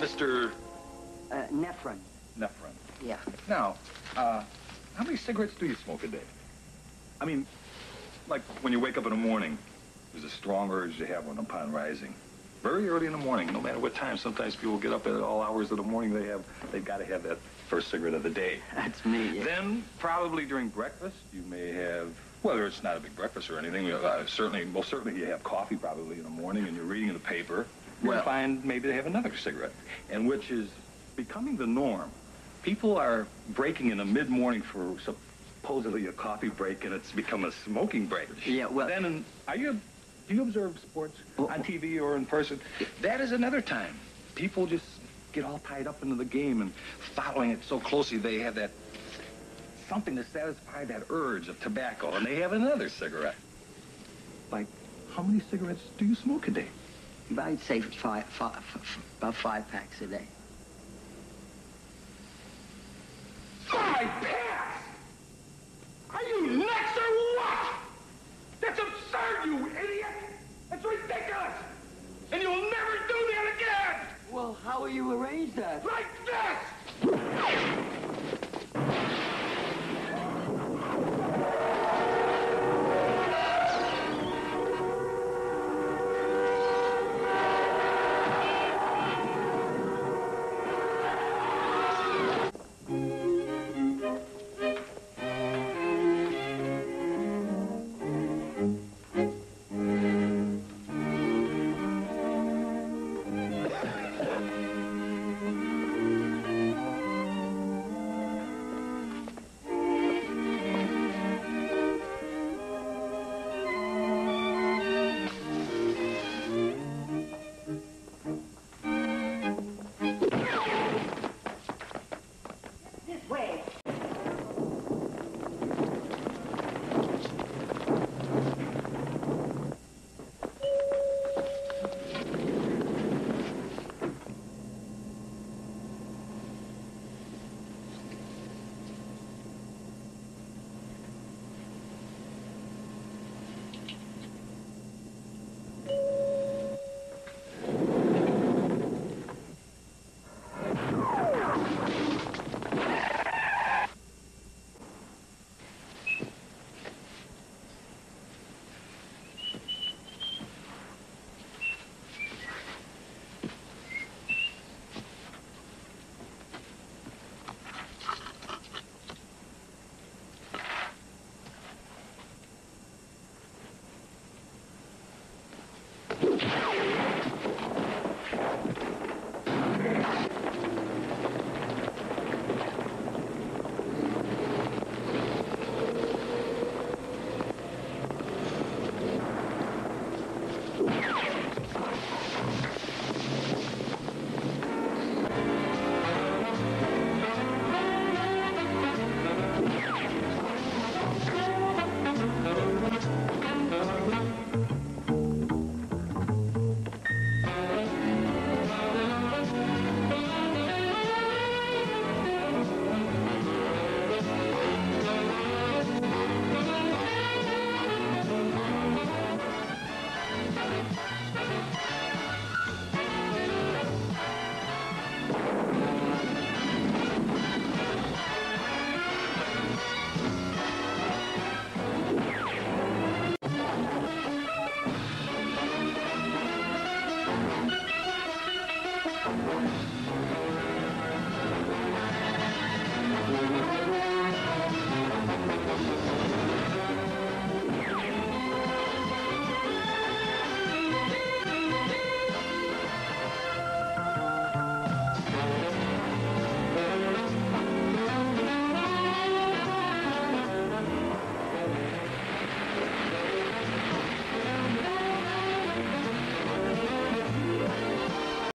Mr. Uh, Nefron. Nefron. Yeah. Now, uh, how many cigarettes do you smoke a day? I mean, like when you wake up in the morning, there's a strong urge to have one upon rising. Very early in the morning, no matter what time. Sometimes people get up at all hours of the morning. They have, they've got to have that first cigarette of the day. That's me. Yeah. Then, probably during breakfast, you may have, whether it's not a big breakfast or anything, uh, certainly, most certainly you have coffee probably in the morning and you're reading the paper. Well- find maybe they have another cigarette, and which is becoming the norm. People are breaking in the mid-morning for supposedly a coffee break, and it's become a smoking break. Yeah, well- Then, in, are you, do you observe sports oh, on oh. TV or in person? That is another time. People just get all tied up into the game and following it so closely they have that something to satisfy that urge of tobacco, and they have another cigarette. Like, how many cigarettes do you smoke a day? I'd say five, five, about five packs a day. Five packs? Are you nuts or what? That's absurd, you idiot! That's ridiculous! And you'll never do that again! Well, how will you arrange that? Like this! This